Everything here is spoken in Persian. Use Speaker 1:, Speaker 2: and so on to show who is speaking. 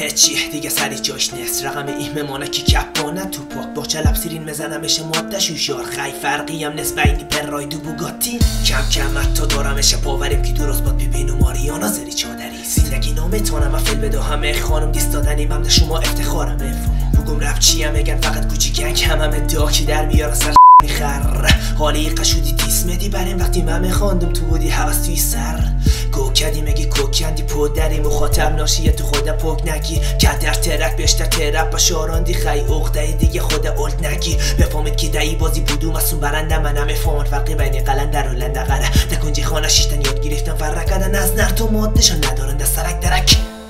Speaker 1: هچی دیگه سری جاش نیست. رقم ایمه مانه کی کپانه تو پاک با چلب سیرین مزنمش ماده شوشار خی فرقی هم نست بینی پر دو بوگاتی. کم کم حتی دارمش پاوریم که درست باد ببینو ماریانا زری چادری زندگی نامتانم فیل بده همه خانم دیست دادنی. ممده شما افتخارم. بگم رب چیم میگن فقط کوچیکک هم همه داکی در میارن سر میخر. حالی قشودی دیس مدی بریم. وقتی من میخواندم تو بودی حوث توی سر. کوکدی مگی کوکندی پودری مخاطب ناشیه تو خود پوک نگی. کدر ترک بیشتر ترک با شاراندی خی. اغده دیگه خود اولد نگی. بفهمید که دایی بازی بودو مسون برنده من همه فهمت فرقی بین قلندر و لندقره. دکنجی خانه شیشتن یاد گرفتم فرق از نر تو مادشان ندارن. درک